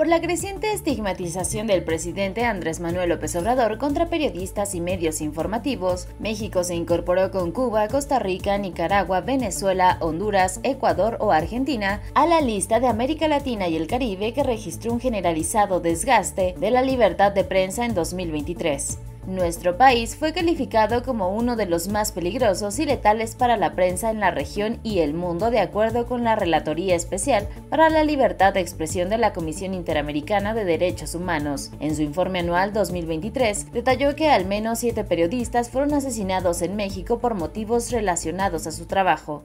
por la creciente estigmatización del presidente Andrés Manuel López Obrador contra periodistas y medios informativos, México se incorporó con Cuba, Costa Rica, Nicaragua, Venezuela, Honduras, Ecuador o Argentina a la lista de América Latina y el Caribe que registró un generalizado desgaste de la libertad de prensa en 2023. Nuestro país fue calificado como uno de los más peligrosos y letales para la prensa en la región y el mundo de acuerdo con la Relatoría Especial para la Libertad de Expresión de la Comisión Interamericana de Derechos Humanos. En su informe anual 2023 detalló que al menos siete periodistas fueron asesinados en México por motivos relacionados a su trabajo.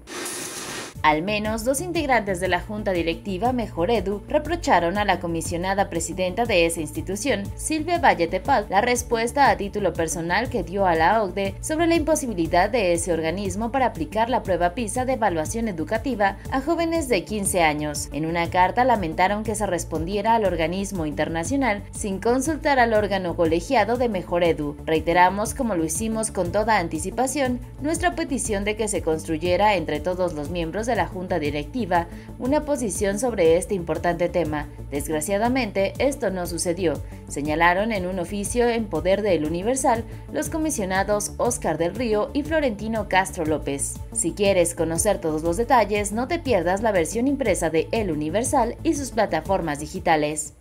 Al menos dos integrantes de la Junta Directiva Mejor Edu reprocharon a la comisionada presidenta de esa institución, Silvia Valle Tepal, la respuesta a título personal que dio a la OCDE sobre la imposibilidad de ese organismo para aplicar la prueba PISA de evaluación educativa a jóvenes de 15 años. En una carta lamentaron que se respondiera al organismo internacional sin consultar al órgano colegiado de Mejor Edu. Reiteramos, como lo hicimos con toda anticipación, nuestra petición de que se construyera entre todos los miembros de la Junta Directiva una posición sobre este importante tema. Desgraciadamente, esto no sucedió, señalaron en un oficio en poder de El Universal los comisionados Oscar del Río y Florentino Castro López. Si quieres conocer todos los detalles, no te pierdas la versión impresa de El Universal y sus plataformas digitales.